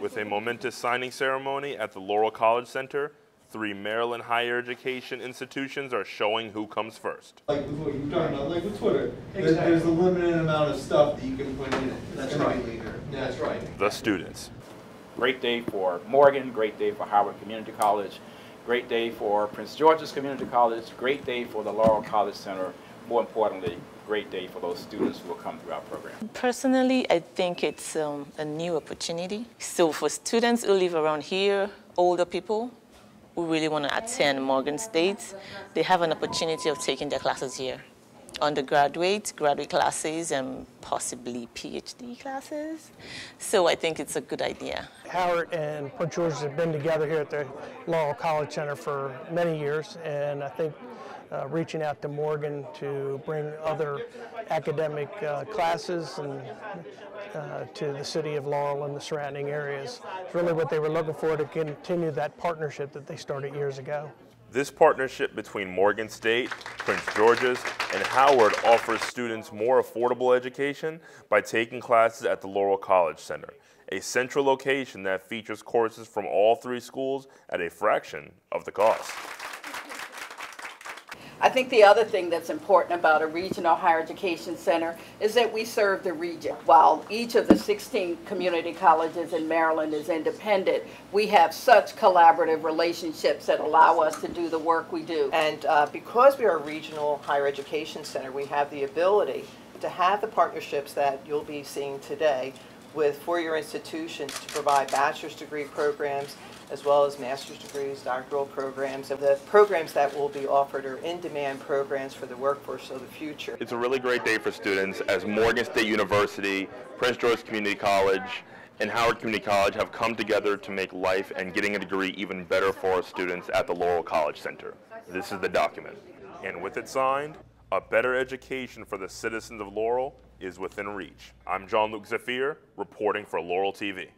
With a momentous signing ceremony at the Laurel College Center, three Maryland higher education institutions are showing who comes first. Like with what you were talking about, like with Twitter, Exactly. there's a limited amount of stuff that you can put in it. That's right. be leaner. That's right. The students. Great day for Morgan, great day for Howard Community College, great day for Prince George's Community College, great day for the Laurel College Center, more importantly, great day for those students who will come through our program. Personally, I think it's um, a new opportunity. So for students who live around here, older people who really want to attend Morgan State, they have an opportunity of taking their classes here. Undergraduate, graduate classes, and possibly PhD classes. So I think it's a good idea. Howard and Prince George's have been together here at the Laurel College Center for many years, and I think uh, reaching out to Morgan to bring other academic uh, classes and uh, to the city of Laurel and the surrounding areas is really what they were looking for to continue that partnership that they started years ago. This partnership between Morgan State, Prince George's, and Howard offers students more affordable education by taking classes at the Laurel College Center, a central location that features courses from all three schools at a fraction of the cost. I think the other thing that's important about a regional higher education center is that we serve the region. While each of the 16 community colleges in Maryland is independent, we have such collaborative relationships that allow us to do the work we do. And uh, because we are a regional higher education center, we have the ability to have the partnerships that you'll be seeing today with four-year institutions to provide bachelor's degree programs as well as master's degrees, doctoral programs. And the programs that will be offered are in-demand programs for the workforce of the future. It's a really great day for students as Morgan State University, Prince George's Community College, and Howard Community College have come together to make life and getting a degree even better for our students at the Laurel College Center. This is the document. And with it signed, a better education for the citizens of Laurel is within reach. I'm John Luke Zafir, reporting for Laurel TV.